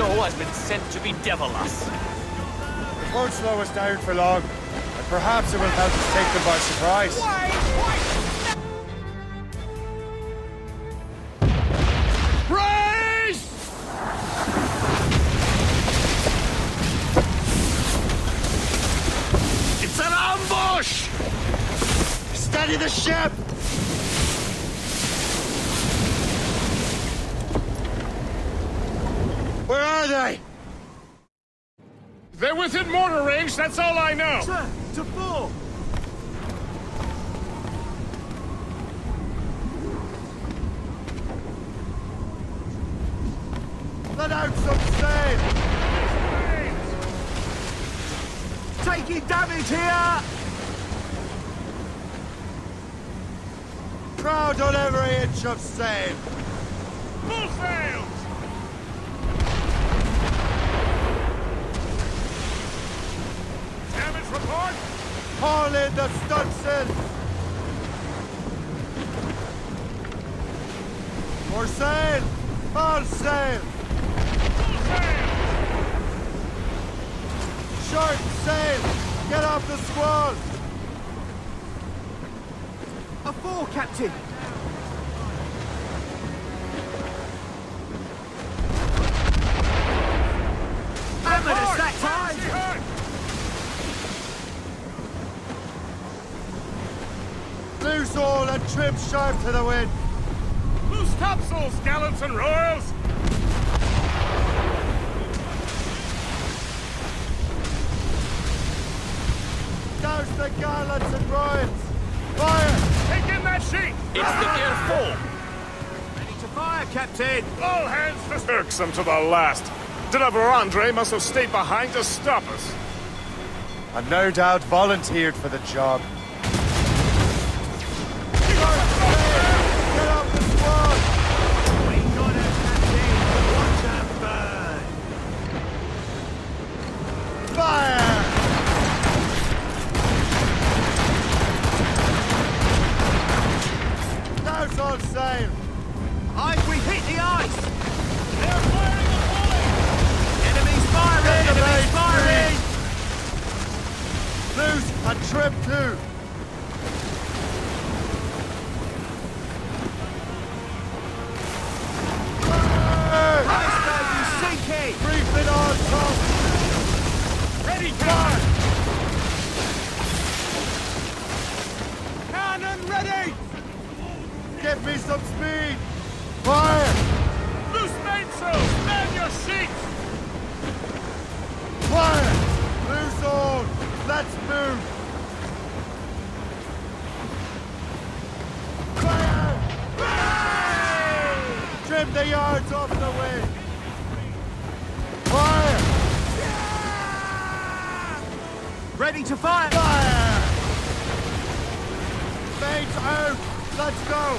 snow has been sent to bedevil us. It won't slow us down for long, and perhaps it will help us take them by surprise. Brace! It's an ambush! Steady the ship! Where are they? They're within mortar range, that's all I know. Sir, to full! Let out some sail! Taking damage here! Crowd on every inch of sail! Full sails! Report! In the stunsail! More sail! All sail! Full sails! Short sail! Get off the squall! A four, Captain! Hammer to stack time! Fancy hurt! Loose all and trim sharp to the wind! Loose topsails, gallants and royals! Douse the gallants and royals! Fire! Take in that sheet! It's the gear full. Ready to fire, Captain! All hands to irksome to the last. de la Vérendrye must have stayed behind to stop us. And no doubt volunteered for the job. Ready to fire! Fire! Mates out! Let's go!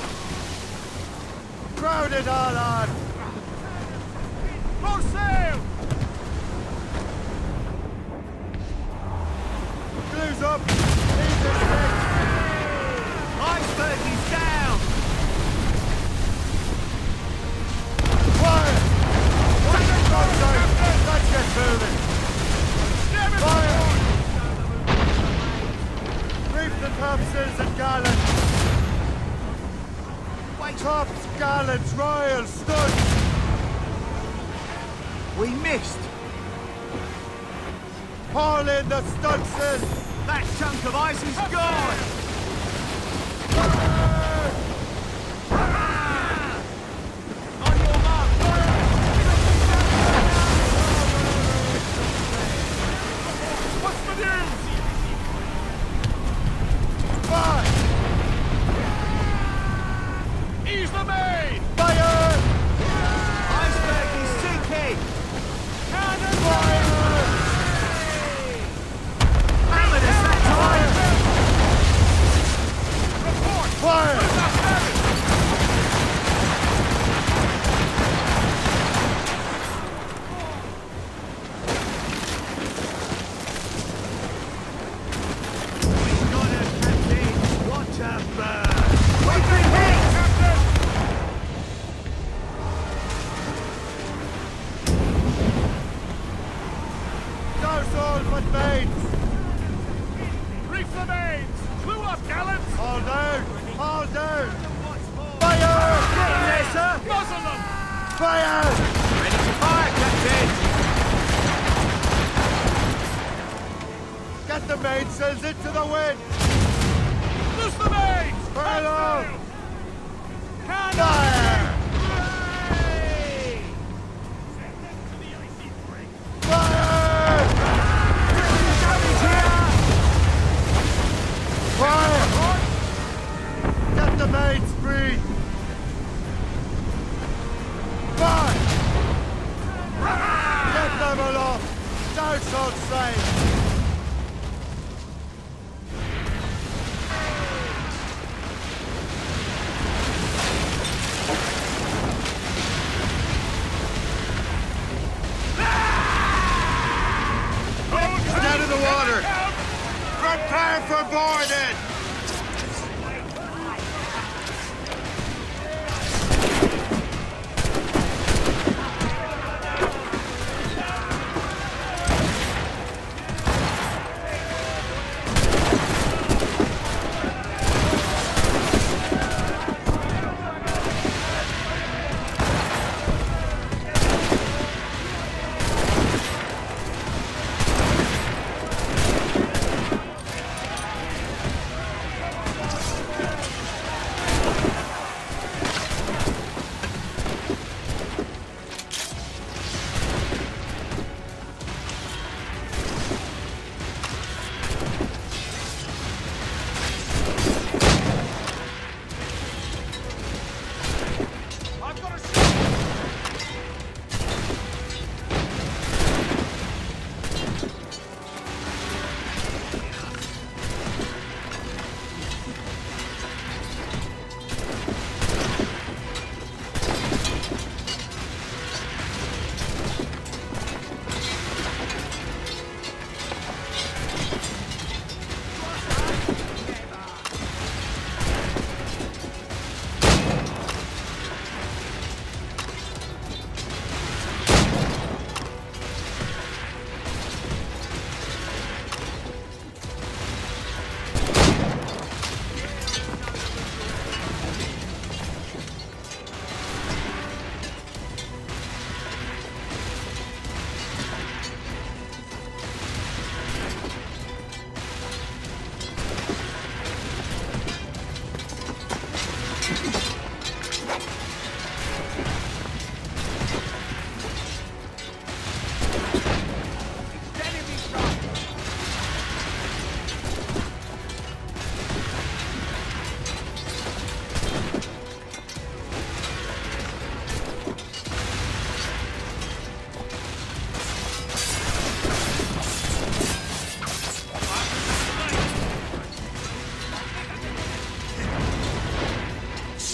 Crowd it all on! Full sail! Blues up! Wait, Tops, gallants, royals, stood! we missed! Haul in the stunsail! That chunk of ice is gone! The mainsails into the wind! Loose the! Furlough! Cannon! Fire! Fire! Fire! Get the mains free! Fire! Get them aloft! Douse on sail! Prepare for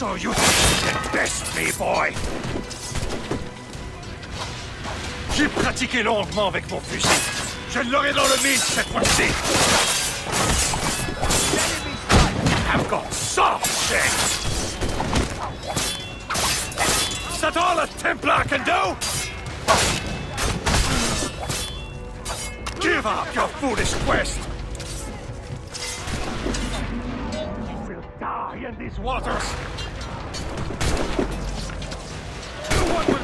So you can best me, boy J'ai pratiqué longuement avec mon fusil. Je l'aurai dans le mille cette fois-ci. I've got soft shit. Is that all a Templar can do? Give up your foolish quest. You will die in these waters.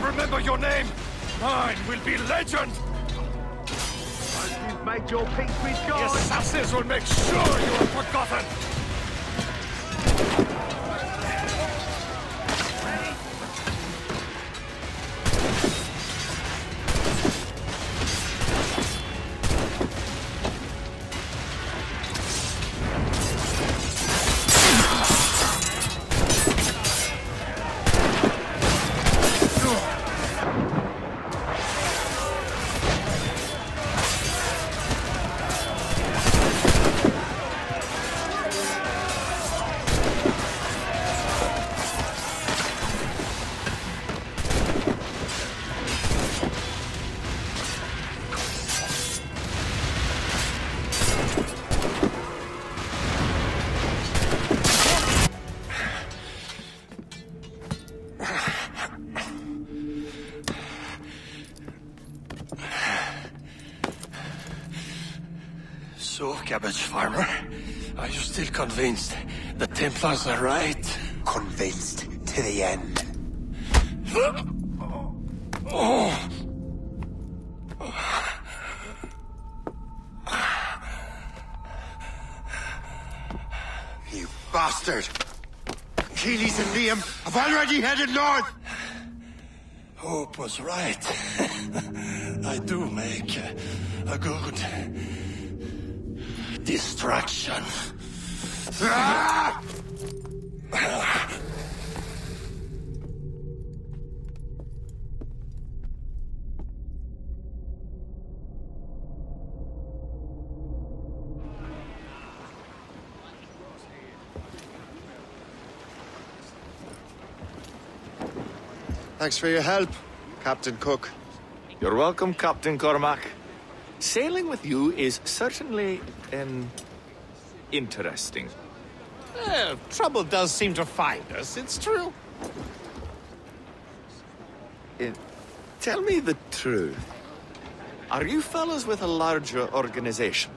Remember your name. Mine will be legend. Once you've made your peace with The God, assassins will make sure you are forgotten. So, farmer, are you still convinced the Templars are right? Convinced to the end. You bastard! Keelys and Liam have already headed north! Hope was right. I do make a, a good distraction. Ah! Thanks for your help, Captain Cook. You're welcome, Captain Cormac. Sailing with you is certainly, um, interesting. Eh, trouble does seem to find us, it's true. Uh, tell me the truth. Are you fellows with a larger organization?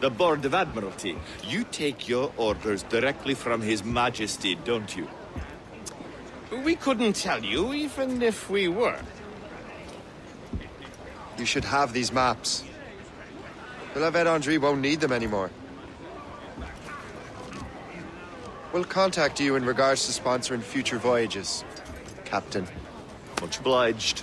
The Board of Admiralty. You take your orders directly from His Majesty, don't you? We couldn't tell you, even if we were. You should have these maps. The La Vérendrye won't need them anymore. We'll contact you in regards to sponsoring future voyages, Captain. Much obliged.